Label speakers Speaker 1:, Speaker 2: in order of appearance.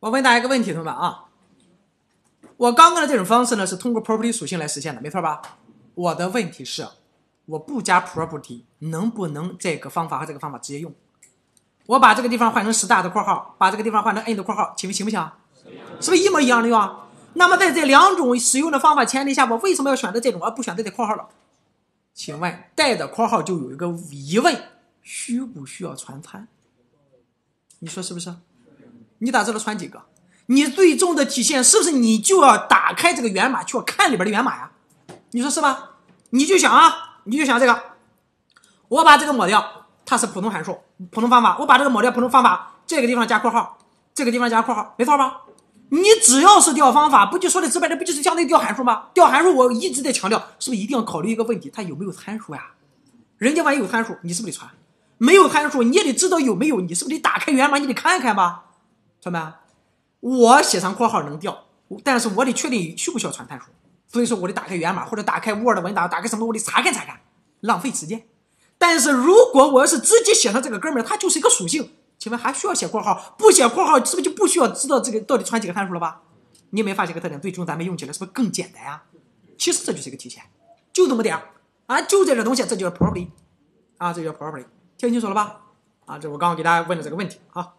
Speaker 1: 我问大家一个问题，同学们啊，我刚刚的这种方式呢是通过 property 属性来实现的，没错吧？我的问题是，我不加 property 能不能这个方法和这个方法直接用？我把这个地方换成 start 括号，把这个地方换成 end 括号，请问行不行？是不是一模一样的用啊？那么在这两种使用的方法前提下，我为什么要选择这种而不选择这括号了？请问带的括号就有一个疑问：需不需要传参？你说是不是？你咋知道传几个？你最终的体现是不是你就要打开这个源码去看里边的源码呀？你说是吧？你就想啊，你就想这个，我把这个抹掉，它是普通函数，普通方法，我把这个抹掉，普通方法，这个地方加括号，这个地方加括号，没错吧？你只要是调方法，不就说的直白点，不就是相当于调函数吗？调函数，我一直在强调，是不是一定要考虑一个问题，它有没有参数呀？人家万一有参数，你是不是得传？没有参数，你也得知道有没有，你是不是得打开源码，你得看看吧？同学们，我写上括号能调，但是我得确定需不需要传参数，所以说我得打开源码或者打开 Word 文档，打开什么我得查看查看，浪费时间。但是如果我要是直接写上这个哥们儿，他就是一个属性，请问还需要写括号？不写括号是不是就不需要知道这个到底传几个参数了吧？你没发现个特点？最终咱们用起来是不是更简单呀？其实这就是一个体现，就这么点儿啊，就这点东西，这就叫 property 啊，这就叫 property，听清楚了吧？啊，这我刚刚给大家问的这个问题啊。